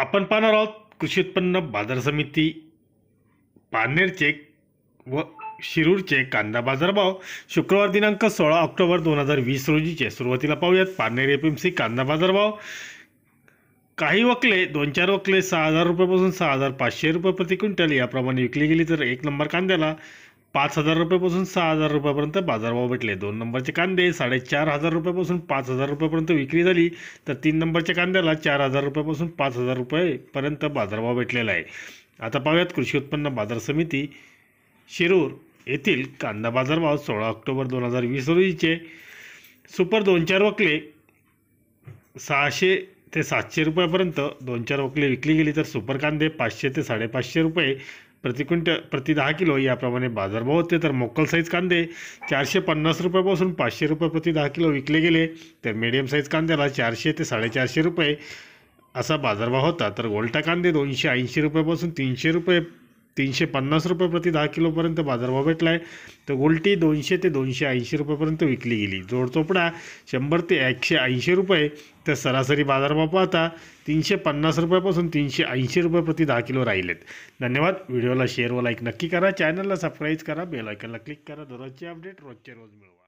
आपण पाहणार आहोत कृषी उत्पन्न बाजार समिती पानेरचे व शिरूरचे कांदा बाजारभाव. शुक्रवार दिनांक सोळा ऑक्टोबर दोन हजार वीस रोजीचे. सुरुवातीला पाहूयात पारनेर एफ एम सी कांदा बाजारभाव. काही वकले दोन चार वकले सहा हजार रुपयापासून सहा हजार पाचशे रुपये प्रति क्विंटल याप्रमाणे विकली गेली तर एक नंबर कांद्याला पाच हजार रुपयापासून सहा हजार रुपयापर्यंत बाजारभाव भेटले. दोन नंबरचे कांदे साडेचार हजार रुपयापासून पाच हजार रुपयापर्यंत विक्री झाली. तर तीन नंबरच्या कांद्याला चार हजार रुपयापासून पाच हजार रुपयेपर्यंत बाजारभाव भेटलेला आहे. आता पाहूयात कृषी उत्पन्न बाजार समिती शिरूर येथील कांदा बाजारभाव सोळा ऑक्टोबर दोन हजार वीस रोजीचे. सुपर दोन चार वकले सहाशे ते सातशे रुपयापर्यंत दोन चार वकले विकली गेली. तर सुपर कांदे पाचशे ते साडेपाचशे रुपये प्रतिक्विंट प्रति दहा किलो याप्रमाणे बाजारभाव होते. तर मोकल साईज कांदे चारशे पन्नास रुपयापासून पाचशे रुपये प्रति दहा किलो विकले गेले. तर मीडियम साईज कांद्याला चारशे ते साडेचारशे रुपये असा बाजारभाव होता. तर गोल्टा कांदे दोनशे ऐंशी रुपयापासून तीनशे रुपये तीनशे पन्नास रुपये प्रति दहा किलोपर्यंत बाजारभाव भेटला आहे तर गोल्टी दोनशे ते दोनशे ऐंशी रुपयापर्यंत विकली गेली. जोडचोपडा शंभर ते एकशे ऐंशी रुपये. तर सरासरी बाजारभाव पाहता तीनशे पन्नास रुपयापासून तीनशे ऐंशी रुपये प्रति दहा किलो राहिलेत. धन्यवाद. व्हिडिओला शेअर व लाईक नक्की करा. चॅनलला सबस्क्राईब करा. बेल आयकनला क्लिक करा. दररोजचे अपडेट रोजचे रोज मिळवा.